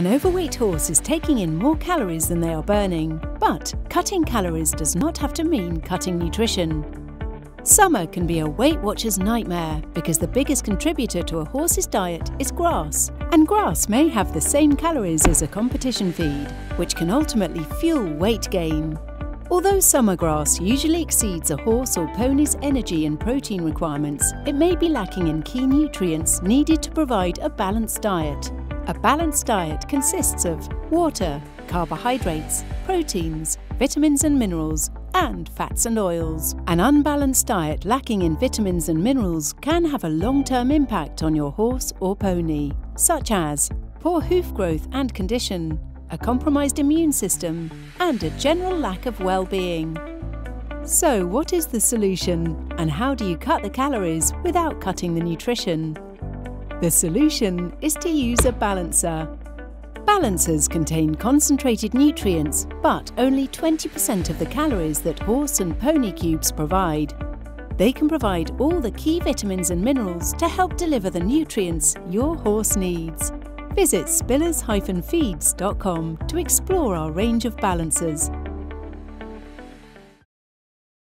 An overweight horse is taking in more calories than they are burning, but cutting calories does not have to mean cutting nutrition. Summer can be a Weight Watcher's nightmare because the biggest contributor to a horse's diet is grass, and grass may have the same calories as a competition feed, which can ultimately fuel weight gain. Although summer grass usually exceeds a horse or pony's energy and protein requirements, it may be lacking in key nutrients needed to provide a balanced diet. A balanced diet consists of water, carbohydrates, proteins, vitamins and minerals, and fats and oils. An unbalanced diet lacking in vitamins and minerals can have a long-term impact on your horse or pony, such as poor hoof growth and condition, a compromised immune system, and a general lack of well-being. So what is the solution and how do you cut the calories without cutting the nutrition? The solution is to use a balancer. Balancers contain concentrated nutrients, but only 20% of the calories that horse and pony cubes provide. They can provide all the key vitamins and minerals to help deliver the nutrients your horse needs. Visit spillers-feeds.com to explore our range of balancers